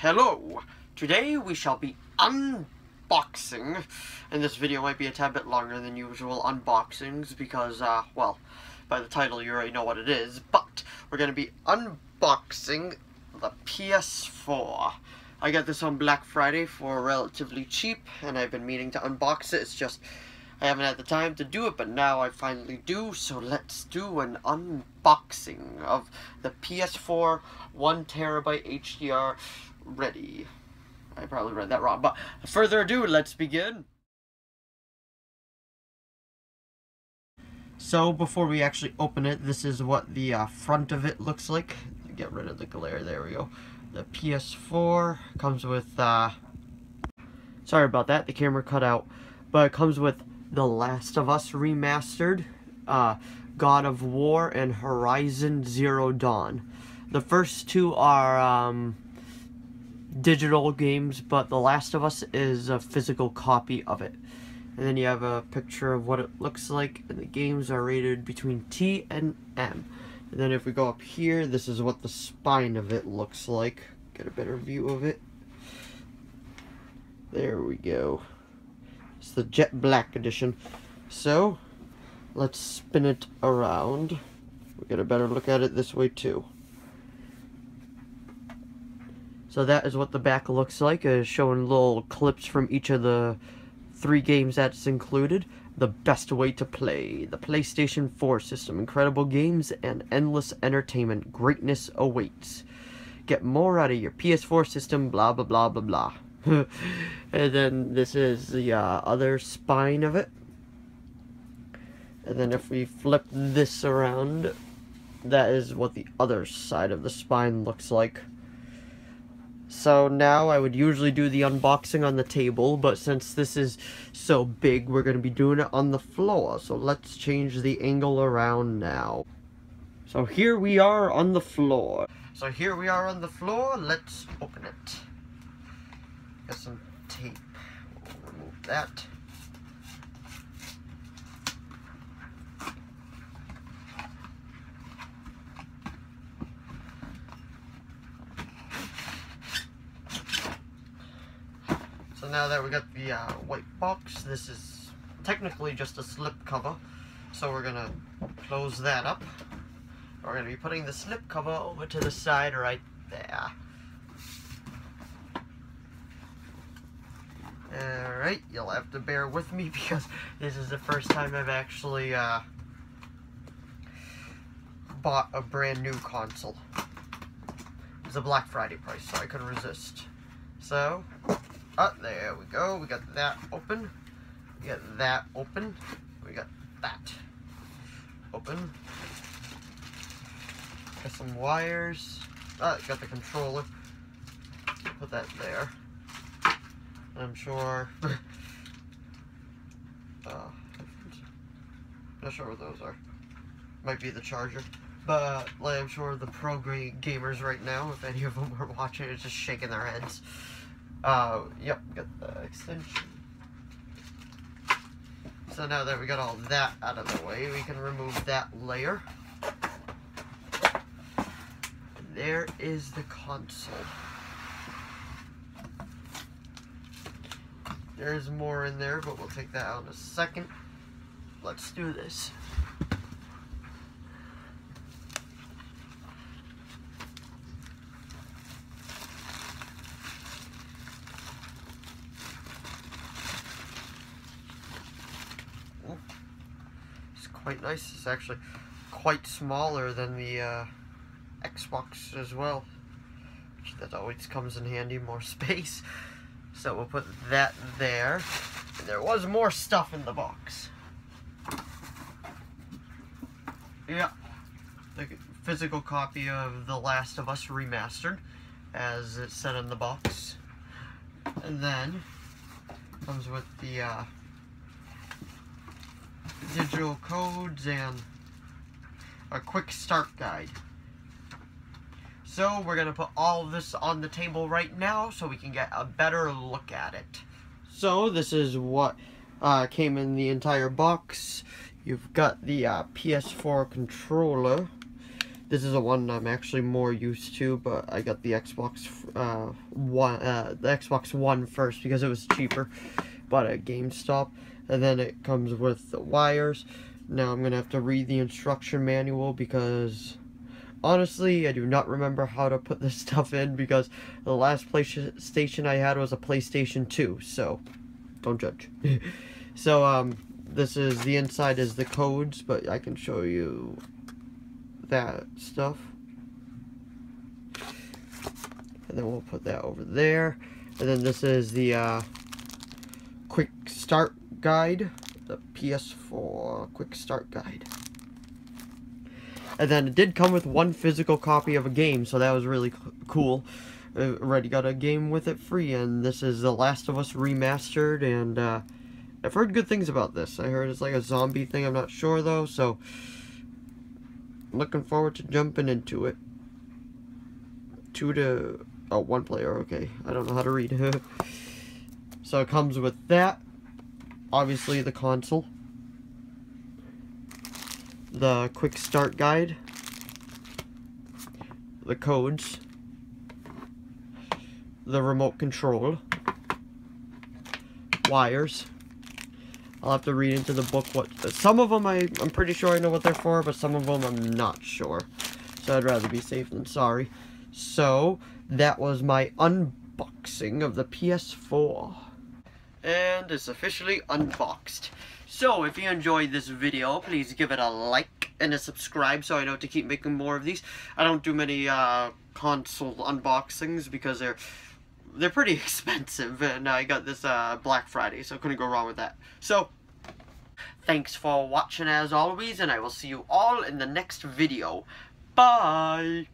Hello! Today we shall be unboxing, and this video might be a tad bit longer than usual unboxings because, uh, well, by the title you already know what it is, but we're going to be unboxing the PS4. I got this on Black Friday for relatively cheap, and I've been meaning to unbox it, it's just I haven't had the time to do it, but now I finally do, so let's do an unboxing of the PS4 1TB HDR ready. I probably read that wrong, but further ado, let's begin. So, before we actually open it, this is what the uh, front of it looks like. Get rid of the glare, there we go. The PS4 comes with, uh, sorry about that, the camera cut out, but it comes with the Last of Us Remastered, uh, God of War, and Horizon Zero Dawn. The first two are um, digital games, but The Last of Us is a physical copy of it. And then you have a picture of what it looks like, and the games are rated between T and M. And then if we go up here, this is what the spine of it looks like. Get a better view of it. There we go. It's the jet black edition. So, let's spin it around. We get a better look at it this way too. So that is what the back looks like, uh, showing little clips from each of the three games that's included. The best way to play, the PlayStation 4 system, incredible games and endless entertainment, greatness awaits. Get more out of your PS4 system, blah blah blah blah blah. and then this is the uh, other spine of it. And then if we flip this around, that is what the other side of the spine looks like. So now I would usually do the unboxing on the table, but since this is so big, we're going to be doing it on the floor. So let's change the angle around now. So here we are on the floor. So here we are on the floor, let's open it. Got some tape. We'll remove that. Now that we got the uh, white box, this is technically just a slip cover. So we're gonna close that up. We're gonna be putting the slip cover over to the side right there. Alright, you'll have to bear with me because this is the first time I've actually uh, bought a brand new console. It was a Black Friday price, so I couldn't resist. So, oh, there we go. We got that open. We got that open. We got that open. Got some wires. Oh, got the controller. Put that there. I'm sure. uh, not sure what those are. Might be the charger. But like, I'm sure the pro gamers right now, if any of them are watching, are just shaking their heads. Uh, yep, got the extension. So now that we got all that out of the way, we can remove that layer. There is the console. There's more in there, but we'll take that out in a second. Let's do this. Quite nice. It's actually quite smaller than the uh, Xbox as well. That always comes in handy, more space. So we'll put that there. And there was more stuff in the box. Yeah. The physical copy of The Last of Us Remastered, as it said in the box. And then comes with the uh, digital codes and a quick start guide. So we're going to put all this on the table right now so we can get a better look at it. So this is what uh, came in the entire box. You've got the uh, PS4 controller. This is the one I'm actually more used to, but I got the Xbox uh, One, uh, the Xbox One first because it was cheaper. Bought at GameStop, and then it comes with the wires. Now I'm gonna have to read the instruction manual because honestly I do not remember how to put this stuff in because the last PlayStation I had was a PlayStation 2, so don't judge. so um, this is the inside is the codes, but I can show you that stuff. And then we'll put that over there. And then this is the uh, quick start guide, the PS4 quick start guide. And then it did come with one physical copy of a game, so that was really cool. I already got a game with it free, and this is The Last of Us Remastered, and uh, I've heard good things about this. I heard it's like a zombie thing, I'm not sure though, so looking forward to jumping into it. Two to, oh, one player, okay. I don't know how to read. so it comes with that, obviously the console, the quick start guide, the codes, the remote control, wires. I'll have to read into the book what, some of them I, I'm pretty sure I know what they're for, but some of them I'm not sure. So I'd rather be safe than sorry. So, that was my unboxing of the PS4. And it's officially unboxed. So, if you enjoyed this video, please give it a like and a subscribe so I know to keep making more of these. I don't do many uh, console unboxings because they're they're pretty expensive and I got this uh, Black Friday so couldn't go wrong with that. So, thanks for watching as always and I will see you all in the next video. Bye!